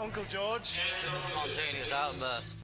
Right. George. When you